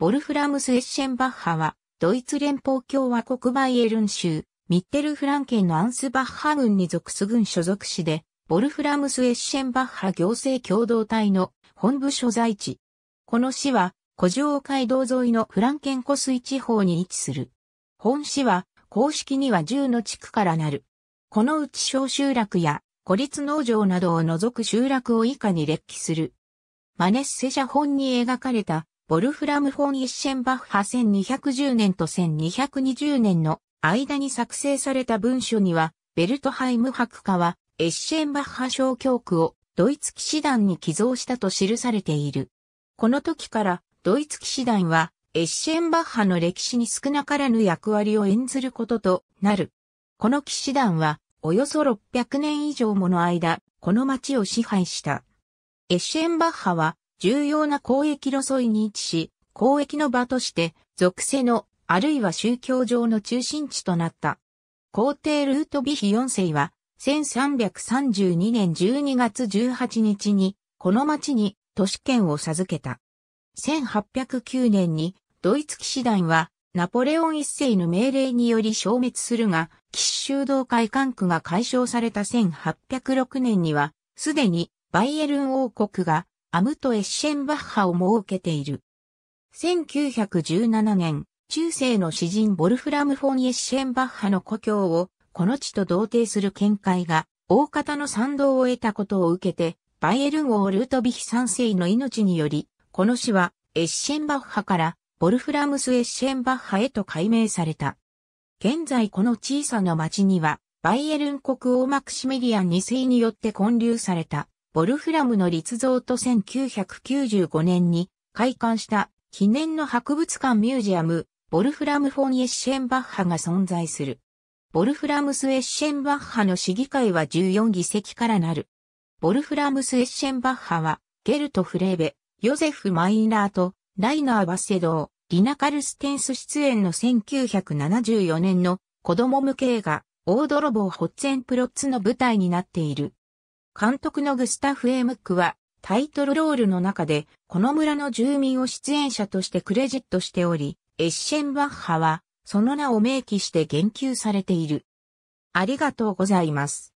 ボルフラムス・エッシェンバッハは、ドイツ連邦共和国バイエルン州、ミッテルフランケンのアンスバッハ郡に属す郡所属市で、ボルフラムス・エッシェンバッハ行政共同体の本部所在地。この市は、古城街道沿いのフランケン湖水地方に位置する。本市は、公式には10の地区からなる。このうち小集落や孤立農場などを除く集落を以下に列記する。マネッセ写本に描かれたボルフラム・フォン・イッシェンバッハ1210年と1220年の間に作成された文書には、ベルトハイム博家は、エッシェンバッハ小教区をドイツ騎士団に寄贈したと記されている。この時からドイツ騎士団はエッシェンバッハの歴史に少なからぬ役割を演ずることとなる。この騎士団はおよそ600年以上もの間、この町を支配した。エッシェンバッハは重要な交易路沿いに位置し、交易の場として、属性の、あるいは宗教上の中心地となった。皇帝ルートビヒ4世は、1332年12月18日に、この町に都市圏を授けた。1809年に、ドイツ騎士団は、ナポレオン一世の命令により消滅するが、騎士修道会管区が解消された1806年には、すでにバイエルン王国がアムト・エッシェンバッハを設けている。1917年、中世の詩人ボルフラム・フォン・エッシェンバッハの故郷をこの地と同定する見解が大方の賛同を得たことを受けて、バイエルン王ルートビヒ3世の命により、この市はエッシェンバッハからボルフラムス・エッシェンバッハへと改名された。現在この小さな町には、バイエルン国王マクシミリアン2世によって建立されたボルフラムの立像と1995年に開館した記念の博物館ミュージアム、ボルフラム・フォン・エッシェンバッハが存在する。ボルフラムス・エッシェンバッハの市議会は14議席からなる。ボルフラムス・エッシェンバッハは、ゲルト・フレーベ、ヨゼフ・マイナーと、ライナー・バッセドー、リナ・カルステンス出演の1974年の子供向け映画、大泥棒ホッツェンプロッツの舞台になっている。監督のグスタフ・エムックは、タイトルロールの中で、この村の住民を出演者としてクレジットしており、エッシェンバッハは、その名を明記して言及されている。ありがとうございます。